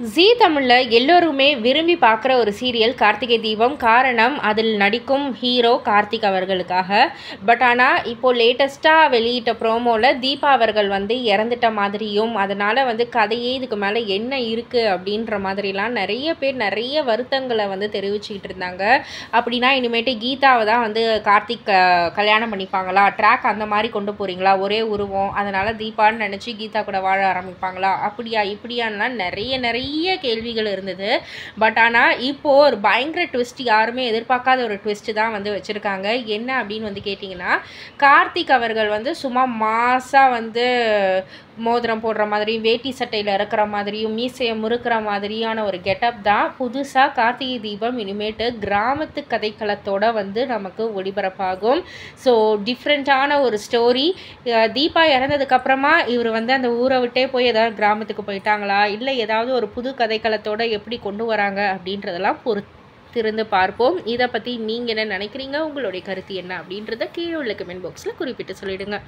ஜீ தமிழில் எல்லோருமே விரும்பி பார்க்குற ஒரு சீரியல் கார்த்திகை தீபம். காரணம் அதில் நடிக்கும் ஹீரோ கார்த்திக் அவர்களுக்காக. பட் ஆனால் இப்போது லேட்டஸ்ட்டாக வெளியிட்ட ப்ரோமோவில் தீபா அவர்கள் வந்து இறந்துட்ட மாதிரியும் அதனால் வந்து கதையே இதுக்கு மேலே என்ன இருக்குது அப்படின்ற மாதிரிலாம் நிறைய பேர் நிறைய வருத்தங்களை வந்து தெரிவிச்சுக்கிட்டு இருந்தாங்க. அப்படின்னா இனிமேட்டு கீதாவை தான் வந்து கார்த்திக் கல்யாணம் பண்ணிப்பாங்களா? ட்ராக் அந்த மாதிரி கொண்டு போகிறீங்களா ஒரே உருவம். அதனால் தீபான்னு நினச்சி கீதா கூட வாழ ஆரம்பிப்பாங்களா? அப்படியா இப்படியான்லாம் நிறைய நிறைய கேள்விகள் இருந்தது. பட் ஆனால் இப்போது ஒரு பயங்கர ட்விஸ்ட் யாருமே எதிர்பார்க்காத ஒரு ட்விஸ்ட் தான் வந்து வச்சுருக்காங்க. என்ன அப்படின்னு வந்து கேட்டிங்கன்னா கார்த்திக் அவர்கள் வந்து சும்மா மாசாக வந்து மோதிரம் போடுற மாதிரியும் வேட்டி சட்டையில் இருக்கிற மாதிரியும் மீசையை முறுக்கிற மாதிரியான ஒரு கெட்டப் தான் புதுசாக கார்த்திகை தீபம் இனிமேட்டு கிராமத்து கதைக்களத்தோடு வந்து நமக்கு ஒளிபரப்பாகும். ஸோ டிஃப்ரெண்ட்டான ஒரு ஸ்டோரி தீபா இறந்ததுக்கப்புறமா இவர் வந்து அந்த ஊரை விட்டே போய் ஏதாவது கிராமத்துக்கு போயிட்டாங்களா? இல்லை ஏதாவது ஒரு புது கதைக்களத்தோடு எப்படி கொண்டு வராங்க? அப்படின்றதெல்லாம் பொறுத்திருந்து பார்ப்போம். இதை பற்றி நீங்கள் என்ன நினைக்கிறீங்க? உங்களுடைய கருத்து என்ன? அப்படின்றத கீழே உள்ள கமெண்ட் பாக்ஸில் குறிப்பிட்டு சொல்லிவிடுங்க